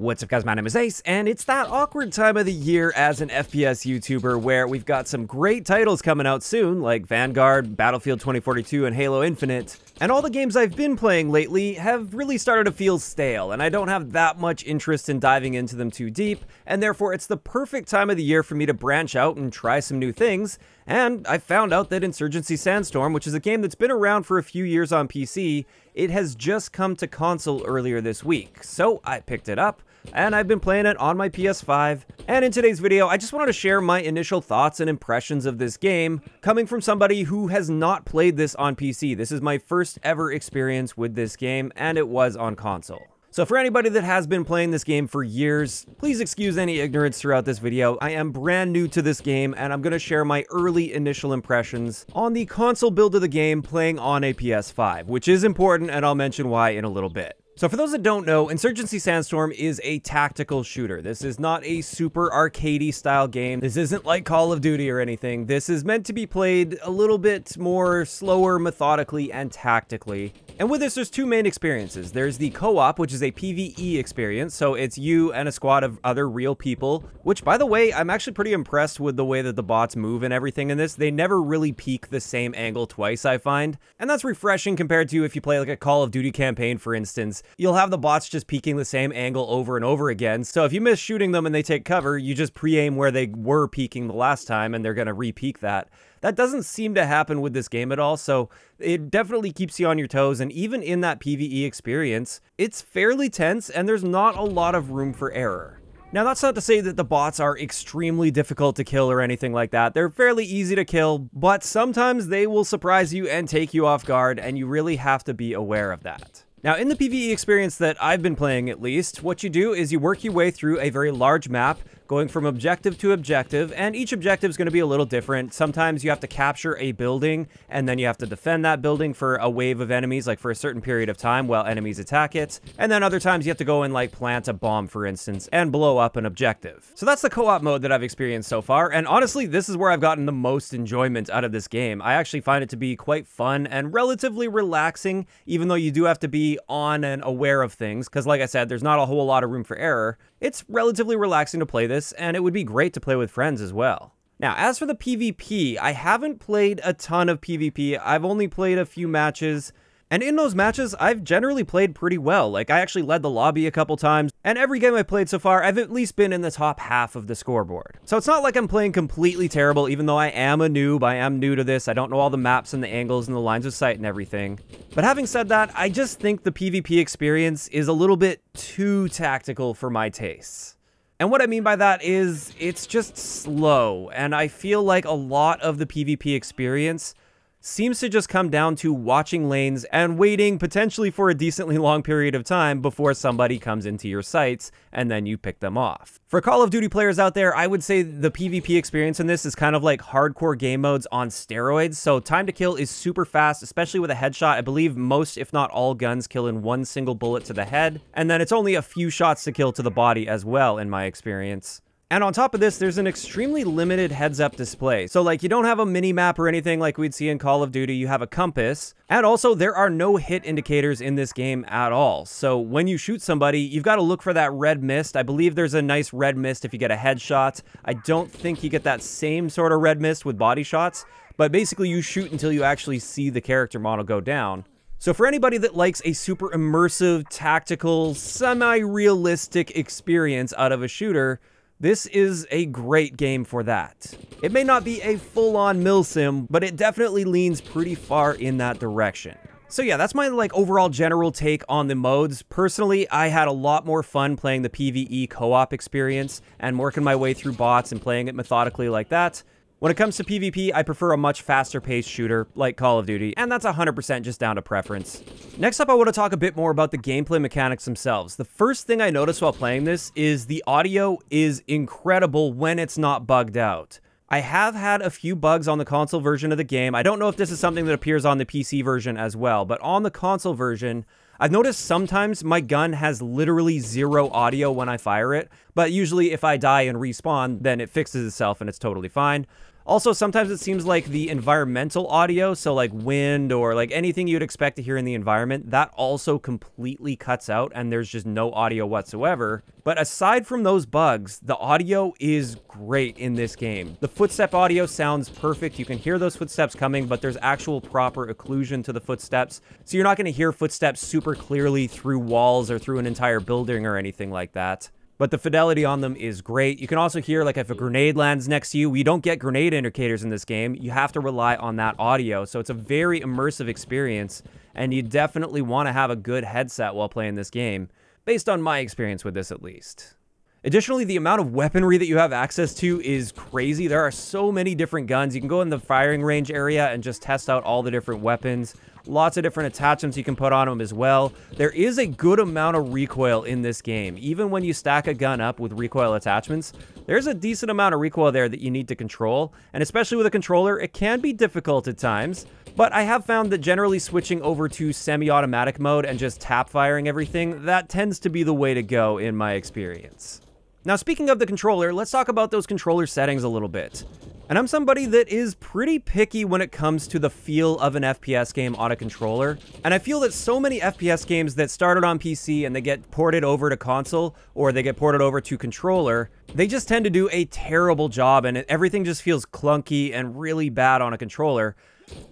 What's up guys, my name is Ace, and it's that awkward time of the year as an FPS YouTuber where we've got some great titles coming out soon, like Vanguard, Battlefield 2042, and Halo Infinite, and all the games I've been playing lately have really started to feel stale, and I don't have that much interest in diving into them too deep, and therefore it's the perfect time of the year for me to branch out and try some new things, and I found out that Insurgency Sandstorm, which is a game that's been around for a few years on PC, it has just come to console earlier this week, so I picked it up, and I've been playing it on my PS5. And in today's video, I just wanted to share my initial thoughts and impressions of this game, coming from somebody who has not played this on PC. This is my first ever experience with this game, and it was on console. So for anybody that has been playing this game for years, please excuse any ignorance throughout this video. I am brand new to this game, and I'm going to share my early initial impressions on the console build of the game playing on a PS5, which is important, and I'll mention why in a little bit. So for those that don't know, Insurgency Sandstorm is a tactical shooter. This is not a super arcadey style game. This isn't like Call of Duty or anything. This is meant to be played a little bit more slower, methodically, and tactically. And with this, there's two main experiences. There's the co-op, which is a PvE experience, so it's you and a squad of other real people, which, by the way, I'm actually pretty impressed with the way that the bots move and everything in this. They never really peek the same angle twice, I find. And that's refreshing compared to if you play like a Call of Duty campaign, for instance. You'll have the bots just peeking the same angle over and over again, so if you miss shooting them and they take cover, you just pre-aim where they were peeking the last time, and they're gonna re-peek that. That doesn't seem to happen with this game at all, so it definitely keeps you on your toes, and even in that PvE experience, it's fairly tense and there's not a lot of room for error. Now, that's not to say that the bots are extremely difficult to kill or anything like that. They're fairly easy to kill, but sometimes they will surprise you and take you off guard, and you really have to be aware of that. Now, in the PvE experience that I've been playing at least, what you do is you work your way through a very large map going from objective to objective, and each objective is going to be a little different. Sometimes you have to capture a building, and then you have to defend that building for a wave of enemies, like for a certain period of time while enemies attack it. And then other times you have to go and like plant a bomb, for instance, and blow up an objective. So that's the co-op mode that I've experienced so far, and honestly, this is where I've gotten the most enjoyment out of this game. I actually find it to be quite fun and relatively relaxing, even though you do have to be on and aware of things, because like I said, there's not a whole lot of room for error. It's relatively relaxing to play this, and it would be great to play with friends as well. Now, as for the PvP, I haven't played a ton of PvP. I've only played a few matches, and in those matches, I've generally played pretty well. Like, I actually led the lobby a couple times, and every game I've played so far, I've at least been in the top half of the scoreboard. So it's not like I'm playing completely terrible, even though I am a noob, I am new to this, I don't know all the maps and the angles and the lines of sight and everything. But having said that, I just think the PvP experience is a little bit too tactical for my tastes. And what I mean by that is it's just slow, and I feel like a lot of the PvP experience seems to just come down to watching lanes and waiting potentially for a decently long period of time before somebody comes into your sights and then you pick them off. For Call of Duty players out there, I would say the PvP experience in this is kind of like hardcore game modes on steroids. So time to kill is super fast, especially with a headshot. I believe most, if not all guns kill in one single bullet to the head. And then it's only a few shots to kill to the body as well in my experience. And on top of this, there's an extremely limited heads-up display. So like you don't have a mini-map or anything like we'd see in Call of Duty, you have a compass. And also there are no hit indicators in this game at all. So when you shoot somebody, you've got to look for that red mist. I believe there's a nice red mist if you get a headshot. I don't think you get that same sort of red mist with body shots, but basically you shoot until you actually see the character model go down. So for anybody that likes a super immersive, tactical, semi-realistic experience out of a shooter, this is a great game for that. It may not be a full-on milsim, but it definitely leans pretty far in that direction. So yeah, that's my like overall general take on the modes. Personally, I had a lot more fun playing the PvE co-op experience and working my way through bots and playing it methodically like that. When it comes to PvP, I prefer a much faster paced shooter like Call of Duty, and that's 100% just down to preference. Next up, I want to talk a bit more about the gameplay mechanics themselves. The first thing I noticed while playing this is the audio is incredible when it's not bugged out. I have had a few bugs on the console version of the game. I don't know if this is something that appears on the PC version as well, but on the console version, I've noticed sometimes my gun has literally zero audio when I fire it, but usually if I die and respawn, then it fixes itself and it's totally fine. Also, sometimes it seems like the environmental audio, so like wind or like anything you'd expect to hear in the environment, that also completely cuts out and there's just no audio whatsoever. But aside from those bugs, the audio is great in this game. The footstep audio sounds perfect. You can hear those footsteps coming, but there's actual proper occlusion to the footsteps. So you're not going to hear footsteps super clearly through walls or through an entire building or anything like that but the fidelity on them is great. You can also hear like if a grenade lands next to you, we don't get grenade indicators in this game. You have to rely on that audio. So it's a very immersive experience and you definitely want to have a good headset while playing this game, based on my experience with this at least. Additionally, the amount of weaponry that you have access to is crazy. There are so many different guns. You can go in the firing range area and just test out all the different weapons. Lots of different attachments you can put on them as well. There is a good amount of recoil in this game. Even when you stack a gun up with recoil attachments, there's a decent amount of recoil there that you need to control. And especially with a controller, it can be difficult at times. But I have found that generally switching over to semi-automatic mode and just tap firing everything, that tends to be the way to go in my experience. Now, speaking of the controller, let's talk about those controller settings a little bit. And I'm somebody that is pretty picky when it comes to the feel of an FPS game on a controller. And I feel that so many FPS games that started on PC and they get ported over to console or they get ported over to controller, they just tend to do a terrible job and everything just feels clunky and really bad on a controller.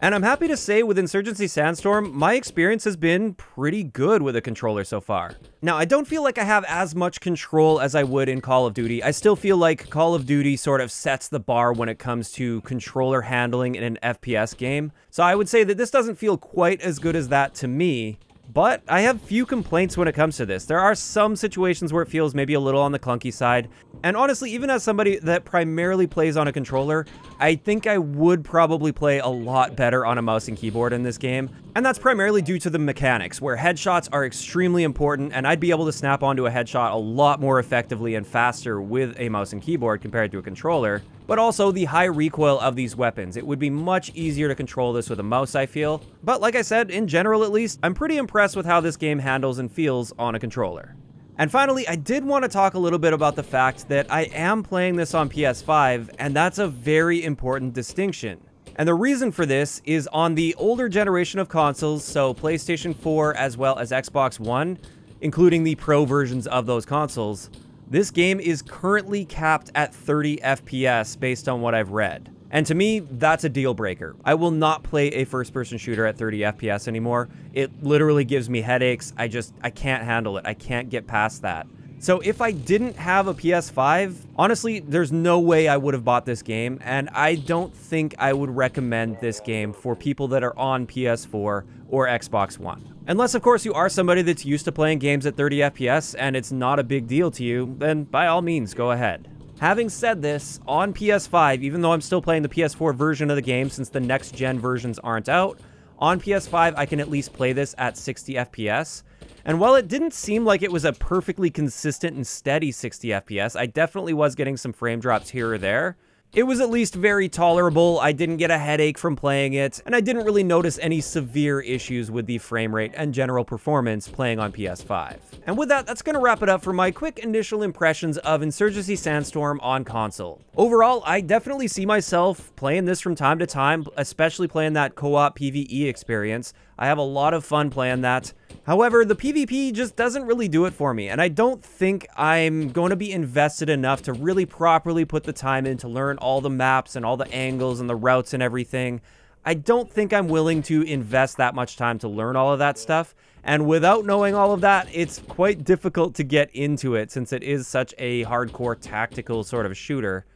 And I'm happy to say with Insurgency Sandstorm, my experience has been pretty good with a controller so far. Now, I don't feel like I have as much control as I would in Call of Duty. I still feel like Call of Duty sort of sets the bar when it comes to controller handling in an FPS game. So I would say that this doesn't feel quite as good as that to me. But I have few complaints when it comes to this. There are some situations where it feels maybe a little on the clunky side. And honestly, even as somebody that primarily plays on a controller, I think I would probably play a lot better on a mouse and keyboard in this game. And that's primarily due to the mechanics, where headshots are extremely important, and I'd be able to snap onto a headshot a lot more effectively and faster with a mouse and keyboard compared to a controller but also the high recoil of these weapons. It would be much easier to control this with a mouse, I feel. But like I said, in general at least, I'm pretty impressed with how this game handles and feels on a controller. And finally, I did want to talk a little bit about the fact that I am playing this on PS5, and that's a very important distinction. And the reason for this is on the older generation of consoles, so PlayStation 4 as well as Xbox One, including the Pro versions of those consoles, this game is currently capped at 30 FPS based on what I've read. And to me, that's a deal breaker. I will not play a first person shooter at 30 FPS anymore. It literally gives me headaches. I just, I can't handle it. I can't get past that. So if I didn't have a PS5, honestly, there's no way I would have bought this game, and I don't think I would recommend this game for people that are on PS4 or Xbox One. Unless, of course, you are somebody that's used to playing games at 30 FPS and it's not a big deal to you, then by all means, go ahead. Having said this, on PS5, even though I'm still playing the PS4 version of the game since the next gen versions aren't out, on PS5 I can at least play this at 60 FPS, and while it didn't seem like it was a perfectly consistent and steady 60 FPS, I definitely was getting some frame drops here or there. It was at least very tolerable, I didn't get a headache from playing it, and I didn't really notice any severe issues with the frame rate and general performance playing on PS5. And with that, that's gonna wrap it up for my quick initial impressions of Insurgency Sandstorm on console. Overall, I definitely see myself playing this from time to time, especially playing that co-op PvE experience. I have a lot of fun playing that. However, the PvP just doesn't really do it for me, and I don't think I'm going to be invested enough to really properly put the time in to learn all the maps and all the angles and the routes and everything. I don't think I'm willing to invest that much time to learn all of that stuff. And without knowing all of that, it's quite difficult to get into it since it is such a hardcore tactical sort of shooter.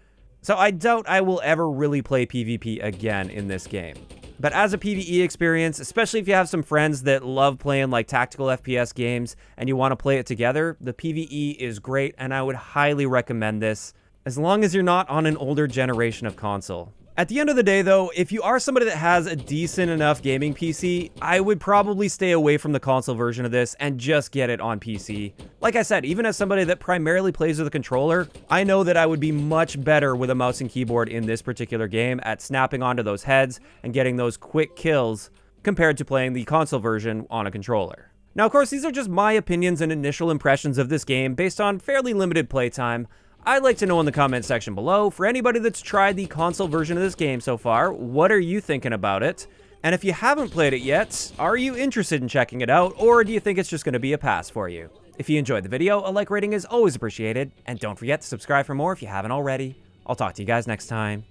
So I doubt I will ever really play PvP again in this game. But as a PvE experience, especially if you have some friends that love playing like tactical FPS games and you want to play it together, the PvE is great and I would highly recommend this as long as you're not on an older generation of console. At the end of the day, though, if you are somebody that has a decent enough gaming PC, I would probably stay away from the console version of this and just get it on PC. Like I said, even as somebody that primarily plays with a controller, I know that I would be much better with a mouse and keyboard in this particular game at snapping onto those heads and getting those quick kills compared to playing the console version on a controller. Now, of course, these are just my opinions and initial impressions of this game based on fairly limited playtime. I'd like to know in the comment section below, for anybody that's tried the console version of this game so far, what are you thinking about it? And if you haven't played it yet, are you interested in checking it out, or do you think it's just going to be a pass for you? If you enjoyed the video, a like rating is always appreciated, and don't forget to subscribe for more if you haven't already. I'll talk to you guys next time.